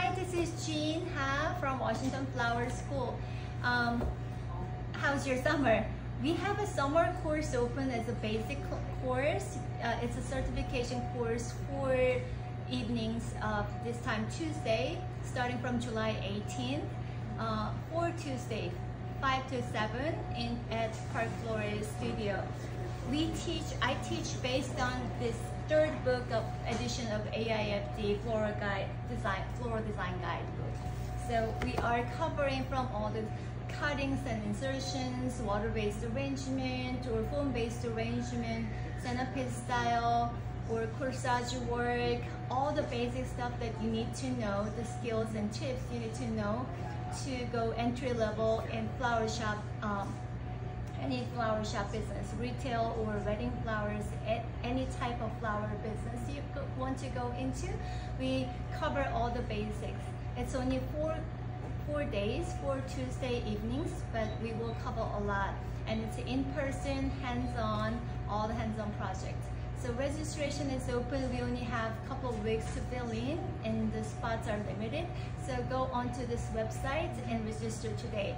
Hi, this is Jeanne Ha from Washington Flower School. Um, how's your summer? We have a summer course open as a basic course. Uh, it's a certification course for evenings of this time Tuesday, starting from July 18th, uh, for Tuesday, 5 to 7 in at Park Flores Studio. We teach, I teach based on this third book of edition of AIFD Floral Guide Design, Floral Design Guidebook. So we are covering from all the cuttings and insertions, water-based arrangement, or foam-based arrangement, centerpiece style, or corsage work, all the basic stuff that you need to know, the skills and tips you need to know to go entry level in flower shop, um, any flower shop business, retail or wedding flowers, any type of flower business you want to go into. We cover all the basics. It's only four, four days, four Tuesday evenings, but we will cover a lot. And it's in-person, hands-on, all the hands-on projects. So registration is open. We only have a couple weeks to fill in and the spots are limited. So go onto this website and register today.